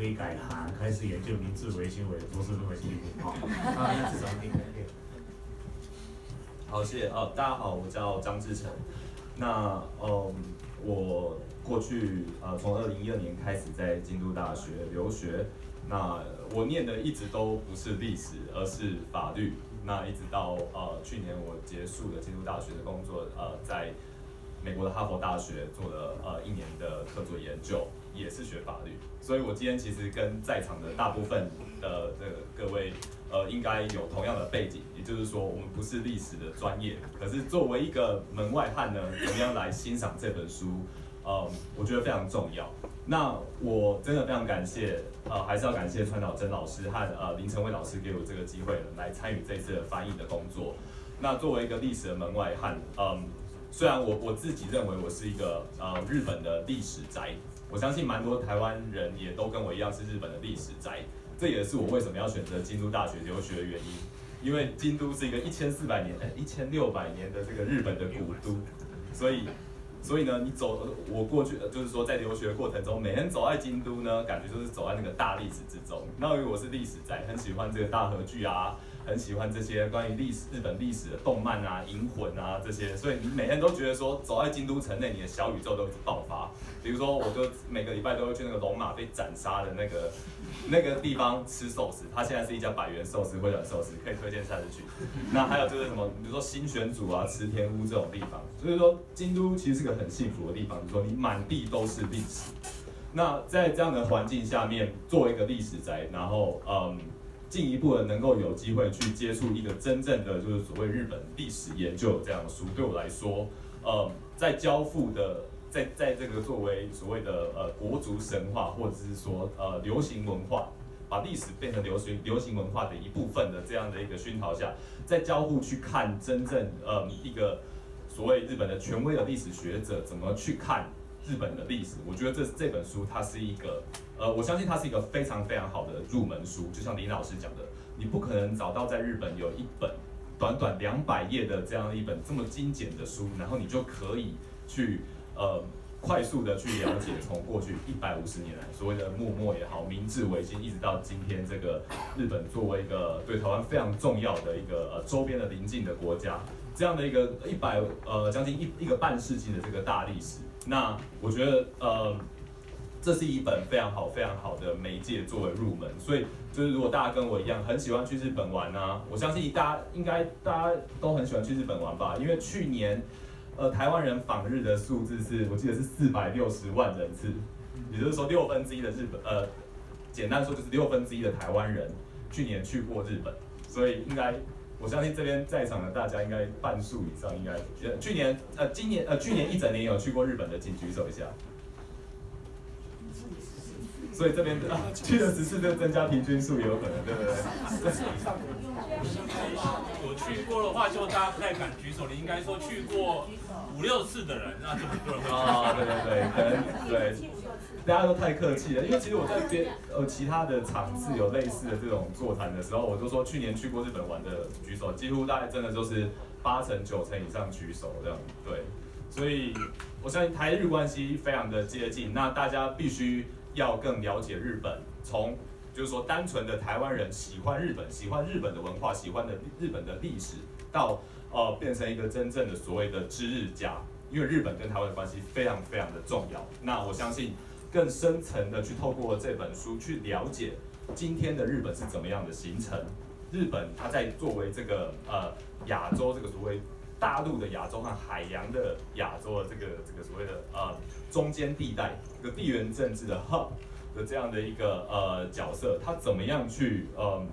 可以改行，开始研究明治维新、为中式维新好，啊，那至少你可以。好，谢谢哦，大家好，我叫张志成。那嗯，我过去呃从二零一二年开始在京都大学留学。那我念的一直都不是历史，而是法律。那一直到呃去年我结束了京都大学的工作，呃，在美国的哈佛大学做了呃一年的客座研究，也是学法律。所以我今天其实跟在场的大部分的这个各位。呃，应该有同样的背景，也就是说，我们不是历史的专业，可是作为一个门外汉呢，怎么样来欣赏这本书？呃，我觉得非常重要。那我真的非常感谢，呃，还是要感谢川岛真老师和呃林成伟老师给我这个机会来参与这次的翻译的工作。那作为一个历史的门外汉，嗯，虽然我我自己认为我是一个呃日本的历史宅，我相信蛮多台湾人也都跟我一样是日本的历史宅。这也是我为什么要选择京都大学留学的原因，因为京都是一个一千四百年、哎一千六百年的这个日本的古都，所以，所以呢，你走，我过去就是说在留学过程中，每天走在京都呢，感觉就是走在那个大历史之中。那因为我是历史宅，很喜欢这个大和剧啊。很喜欢这些关于历史、日本历史的动漫啊、银魂啊这些，所以你每天都觉得说走在京都城内，你的小宇宙都一直爆发。比如说，我就每个礼拜都会去那个龙马被斩杀的那个 那个地方吃寿司，它现在是一家百元寿司、会馆寿司，可以推荐下次去。那还有就是什么，比如说新选组啊、池田屋这种地方，所以说京都其实是个很幸福的地方。就是说你满地都是历史，那在这样的环境下面，作为一个历史宅，然后嗯。进一步的能够有机会去接触一个真正的就是所谓日本历史研究这样的书，对我来说，呃，在交付的在在这个作为所谓的呃国族神话或者是说呃流行文化，把历史变成流行流行文化的一部分的这样的一个熏陶下，在交互去看真正呃一个所谓日本的权威的历史学者怎么去看。日本的历史，我觉得这这本书它是一个，呃，我相信它是一个非常非常好的入门书。就像林老师讲的，你不可能找到在日本有一本短短两百页的这样一本这么精简的书，然后你就可以去呃快速的去了解从过去一百五十年来所谓的幕末也好，明治维新，一直到今天这个日本作为一个对台湾非常重要的一个呃周边的邻近的国家，这样的一个一百呃将近一一个半世纪的这个大历史。那我觉得，呃，这是一本非常好、非常好的媒介作为入门。所以，就是如果大家跟我一样很喜欢去日本玩呢，我相信大家应该大家都很喜欢去日本玩吧？因为去年，呃，台湾人访日的数字是我记得是四百六十万人次，也就是说六分之一的日本，呃，简单说就是六分之一的台湾人去年去过日本，所以应该。我相信这边在场的大家应该半数以上应该，去年呃今年呃去年一整年有去过日本的，请举手一下。所以这边的 去了十次，就增加平均数也有可能，对不对？我去过的话，就大家不太敢举手。你应该说去过五六次的人，那就很多人会。啊，对对对，可能对。大家都太客气了，因为其实我在别呃其他的场次有类似的这种座谈的时候，我都说去年去过日本玩的举手，几乎大概真的就是八成九成以上举手这样。对，所以我相信台日关系非常的接近，那大家必须要更了解日本，从就是说单纯的台湾人喜欢日本，喜欢日本的文化，喜欢的日本的历史，到呃变成一个真正的所谓的知日家，因为日本跟台湾的关系非常非常的重要。那我相信。更深层的去透过这本书去了解今天的日本是怎么样的形成。日本它在作为这个呃亚洲这个所谓大陆的亚洲和海洋的亚洲的这个这个所谓的呃中间地带一个地缘政治的 hub 的这样的一个呃角色，他怎么样去呃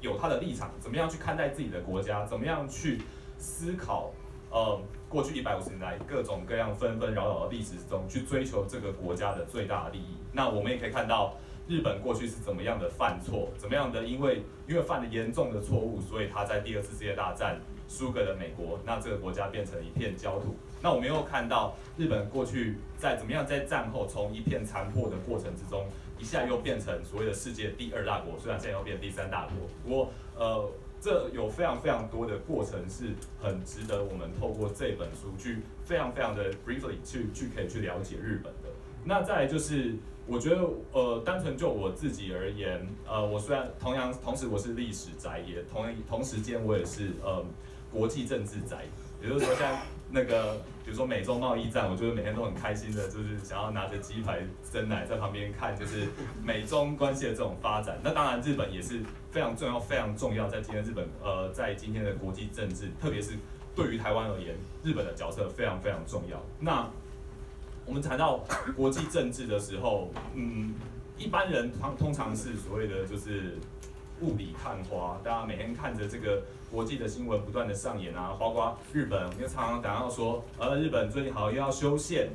有他的立场，怎么样去看待自己的国家，怎么样去思考呃。过去一百五十年来，各种各样纷纷扰扰的历史中，去追求这个国家的最大利益。那我们也可以看到，日本过去是怎么样的犯错，怎么样的因为因为犯了严重的错误，所以他在第二次世界大战输给了美国，那这个国家变成一片焦土。那我们又看到日本过去在怎么样在战后从一片残破的过程之中，一下又变成所谓的世界第二大国，虽然现在又变第三大国，不过呃。这有非常非常多的过程是很值得我们透过这本书去非常非常的 briefly 去去可以去了解日本的。那再就是，我觉得呃，单纯就我自己而言，呃，我虽然同样同时我是历史宅，也同同时间我也是呃国际政治宅，也就是说像那个比如说美中贸易战，我就是每天都很开心的，就是想要拿着鸡排蒸奶在旁边看，就是美中关系的这种发展。那当然日本也是非常重要非常重要，在今天日本呃在今天的国际政治，特别是对于台湾而言，日本的角色非常非常重要。那我们谈到国际政治的时候，嗯，一般人通通常是所谓的就是雾里看花，大家每天看着这个国际的新闻不断的上演啊，包括日本，我们就常常讲到说，呃，日本最近好像又要修宪，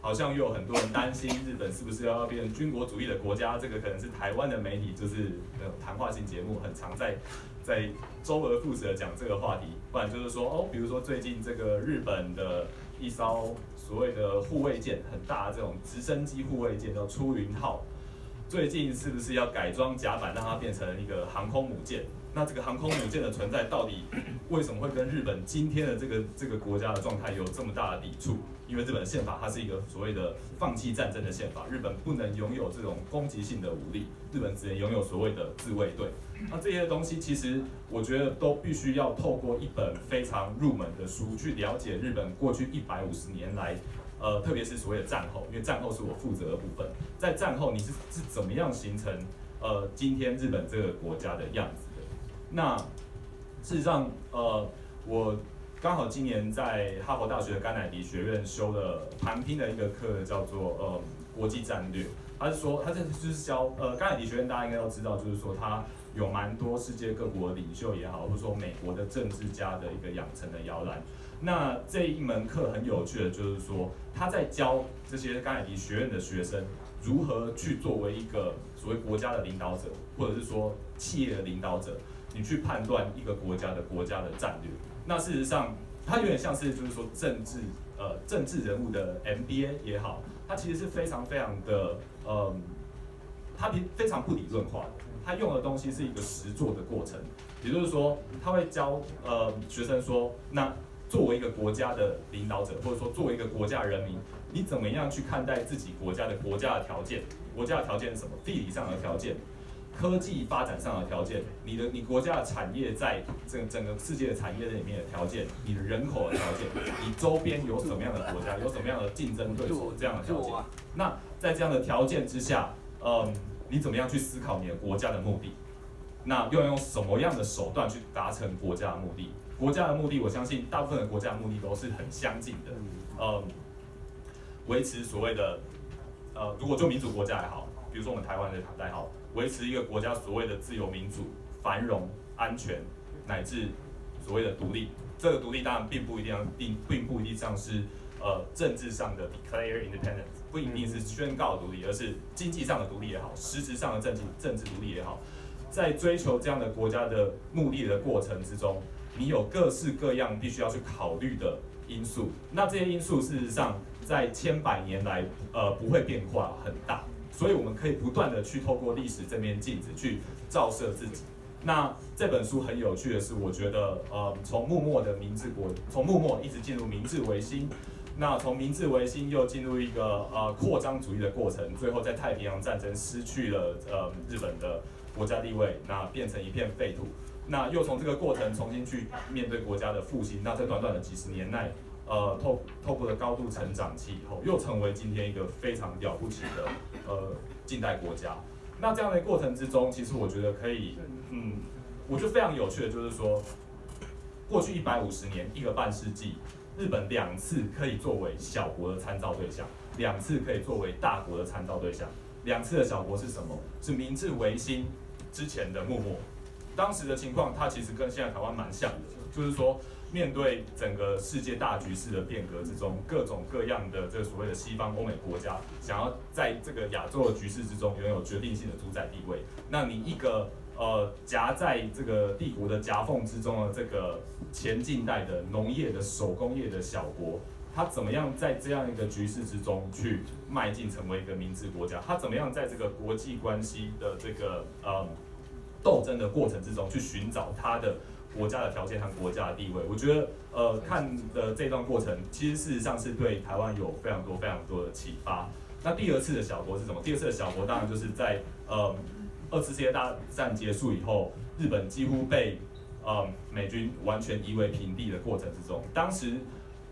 好像又有很多人担心日本是不是要变成军国主义的国家，这个可能是台湾的媒体就是呃谈话性节目很常在在周而复始的讲这个话题，不然就是说哦，比如说最近这个日本的一艘所谓的护卫舰很大的这种直升机护卫舰叫出云号，最近是不是要改装甲板，让它变成一个航空母舰？那这个航空母舰的存在到底为什么会跟日本今天的这个这个国家的状态有这么大的抵触？因为日本宪法它是一个所谓的放弃战争的宪法，日本不能拥有这种攻击性的武力，日本只能拥有所谓的自卫队。那这些东西其实我觉得都必须要透过一本非常入门的书去了解日本过去一百五十年来，呃，特别是所谓的战后，因为战后是我负责的部分，在战后你是是怎么样形成呃今天日本这个国家的样子的？那事实上，呃，我刚好今年在哈佛大学的甘乃迪学院修了旁听的一个课，叫做呃国际战略。他是说，他这就是教呃甘乃迪学院，大家应该都知道，就是说他有蛮多世界各国领袖也好，或者说美国的政治家的一个养成的摇篮。那这一门课很有趣的，就是说他在教这些甘乃迪学院的学生如何去作为一个所谓国家的领导者，或者是说企业的领导者，你去判断一个国家的国家的战略。那事实上，它有点像是就是说政治呃政治人物的 MBA 也好，它其实是非常非常的呃，它比非常不理论化的，它用的东西是一个实作的过程，也就是说，他会教呃学生说，那作为一个国家的领导者，或者说作为一个国家人民，你怎么样去看待自己国家的国家的条件？国家的条件是什么？地理上的条件。科技发展上的条件，你的你国家的产业在整整个世界的产业链里面的条件，你的人口的条件，你周边有什么样的国家，有什么样的竞争对手这样的条件。那在这样的条件之下，嗯，你怎么样去思考你的国家的目的？那要用什么样的手段去达成国家的目的？国家的目的，我相信大部分的国家的目的都是很相近的，嗯，维持所谓的，呃，如果就民主国家也好，比如说我们台湾的也好。维持一个国家所谓的自由民主、繁荣、安全，乃至所谓的独立。这个独立当然并不一定要并并不一定像是呃政治上的 declare independence，不一定是宣告独立，而是经济上的独立也好，实质上的政治政治独立也好，在追求这样的国家的目的的过程之中，你有各式各样必须要去考虑的因素。那这些因素事实上在千百年来呃不会变化很大。所以我们可以不断的去透过历史这面镜子去照射自己。那这本书很有趣的是，我觉得呃，从幕末的明治国，从幕末一直进入明治维新，那从明治维新又进入一个呃扩张主义的过程，最后在太平洋战争失去了呃日本的国家地位，那变成一片废土。那又从这个过程重新去面对国家的复兴。那在短短的几十年内。呃，透透过了高度成长期以后，又成为今天一个非常了不起的呃近代国家。那这样的过程之中，其实我觉得可以，嗯，我觉得非常有趣的，就是说，过去一百五十年，一个半世纪，日本两次可以作为小国的参照对象，两次可以作为大国的参照对象。两次的小国是什么？是明治维新之前的幕末。当时的情况，它其实跟现在台湾蛮像的，就是说。面对整个世界大局势的变革之中，各种各样的这个所谓的西方欧美国家想要在这个亚洲的局势之中拥有决定性的主宰地位，那你一个呃夹在这个帝国的夹缝之中的这个前近代的农业的手工业的小国，它怎么样在这样一个局势之中去迈进成为一个明治国家？它怎么样在这个国际关系的这个呃斗争的过程之中去寻找他的？国家的条件和国家的地位，我觉得，呃，看的这段过程，其实事实上是对台湾有非常多、非常多的启发。那第二次的小国是什么？第二次的小国当然就是在呃二次世界大战结束以后，日本几乎被呃美军完全夷为平地的过程之中，当时。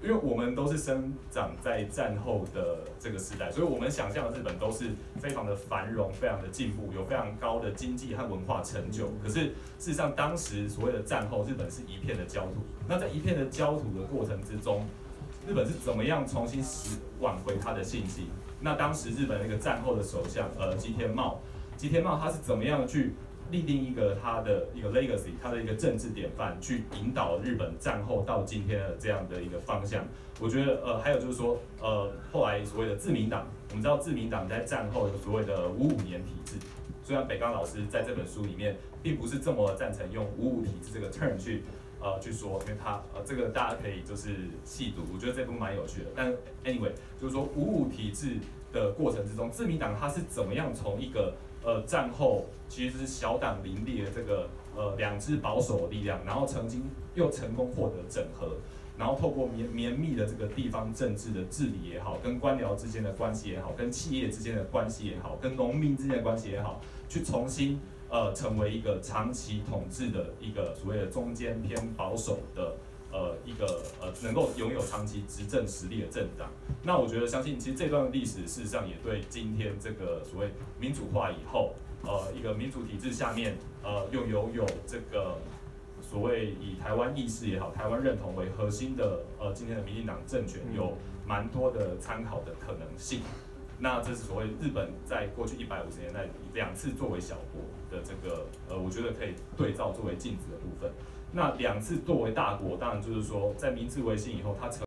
因为我们都是生长在战后的这个时代，所以我们想象的日本都是非常的繁荣、非常的进步，有非常高的经济和文化成就。可是事实上，当时所谓的战后，日本是一片的焦土。那在一片的焦土的过程之中，日本是怎么样重新拾挽回他的信心？那当时日本那个战后的首相，呃，吉田茂，吉田茂他是怎么样去？立定一个他的一个 legacy，他的一个政治典范，去引导日本战后到今天的这样的一个方向。我觉得，呃，还有就是说，呃，后来所谓的自民党，我们知道自民党在战后有所谓的五五年体制。虽然北刚老师在这本书里面并不是这么赞成用五五体制这个 term 去，呃，去说，因为他，呃，这个大家可以就是细读，我觉得这部蛮有趣的。但 anyway，就是说五五体制的过程之中，自民党他是怎么样从一个呃，战后其实是小党林立的这个呃两支保守的力量，然后曾经又成功获得整合，然后透过绵绵密的这个地方政治的治理也好，跟官僚之间的关系也好，跟企业之间的关系也好，跟农民之间的关系也好，去重新呃成为一个长期统治的一个所谓的中间偏保守的。呃，一个呃，能够拥有长期执政实力的政党，那我觉得相信，其实这段历史事实上也对今天这个所谓民主化以后，呃，一个民主体制下面，呃，又拥有这个所谓以台湾意识也好，台湾认同为核心的呃，今天的民进党政权有蛮多的参考的可能性。那这是所谓日本在过去一百五十年代两次作为小国的这个呃，我觉得可以对照作为镜子的部分。那两次作为大国，当然就是说，在明治维新以后，它成。